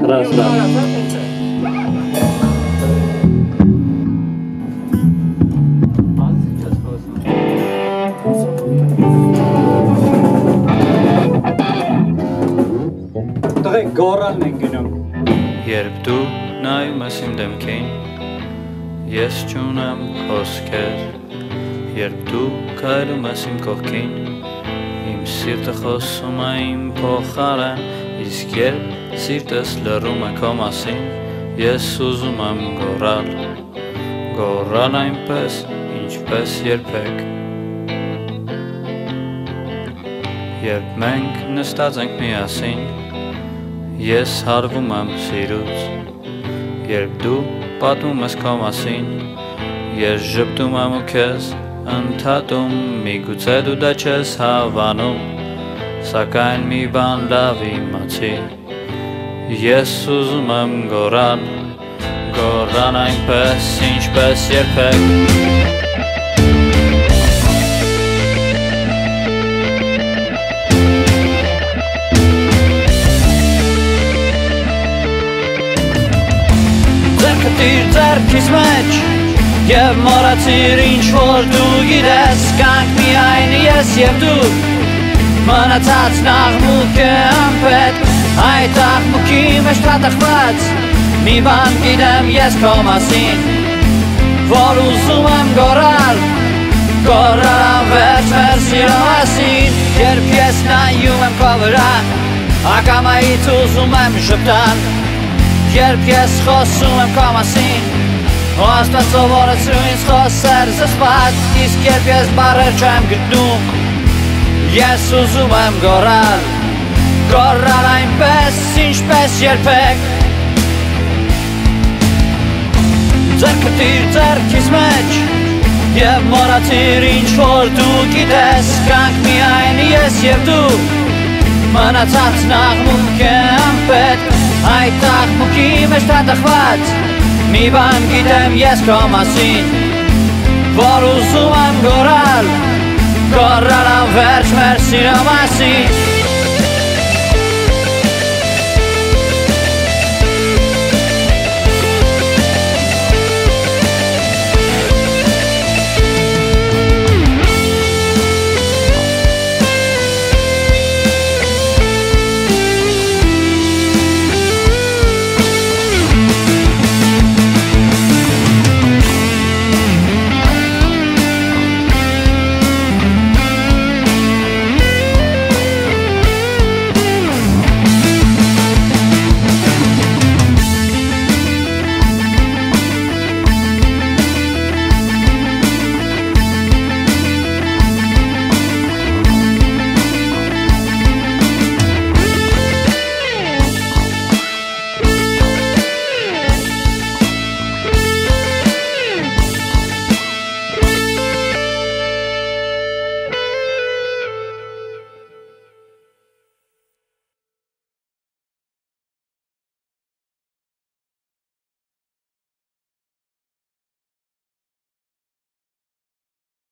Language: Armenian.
Раз, раз. Տղեկ գորալն են գնում։ Երբ դու նայում ես իմ դեմքին, ես չունեմ խոսքեր։ Երբ դու քայլում ես իմ կողքին, իմ սիրտը խոսում է իմ փոխարեն, իսկ երբ սիրտս լռում է քո մասին, ես ուզում եմ գոռալ, գոռալ այնպես, ինչպես երբեք։ Երբ մենք նստած ենք միասին, Ես հարվում եմ սիրուց Երբ դու պատմում ես քո մասին Ես ժպտում եմ ու քեզ ընդհատում Միգուցե դու դա չես հավանում Սակայն մի բան լավ իմացի Ես ուզում եմ գորան Գորան այնպես ինչպես երբեք Ձերքտիր ձերքիս մեջ Եվ մորացիր ինչ որ դու գիտես Կանք միայն ես և դու Մնացած նաղմուկ է ամպետ Այդ աղմուկի մեջ տատախված Մի բան գիտեմ ես քո մասին Որ ուզում եմ գորալ Գորալ անվերջ մեր սիրո մասին Երբ ես նայում եմ քո վրա Ակամայից ուզում եմ շպտան Երբ ես խոսում եմ քո մասին Ու աստված սովորեցրու ինձ խոսեր զսպած Իսկ երբ ես բարեր չեմ գտնում Ես ուզում եմ գորալ Գորալ այնպես, ինչպես երբեք Ձերքտիր ձերքիս մեջ Եվ մորացիր ինչ որ դու գիտես Կանք միայն ես և դու Մնացած նաղմուկ է ամպետ Այդ աղմուկի մեջ տատախված Մի բան գիտեմ ես քո մասին Որ ուզում եմ գորալ Գորալ անվերջ մեր սիրո մասին